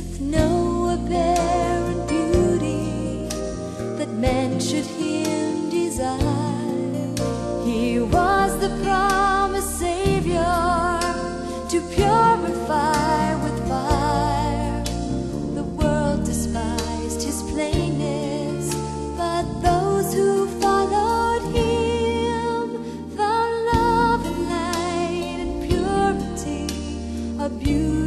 with no apparent beauty that man should him desire. He was the promised Savior to purify with fire. The world despised his plainness, but those who followed him found love and light and purity, a beauty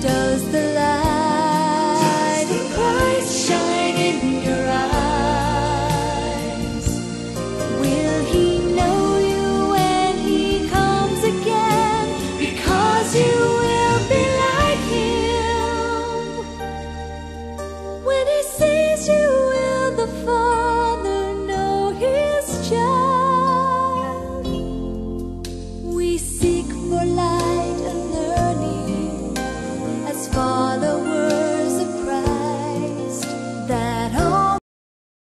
Does the follow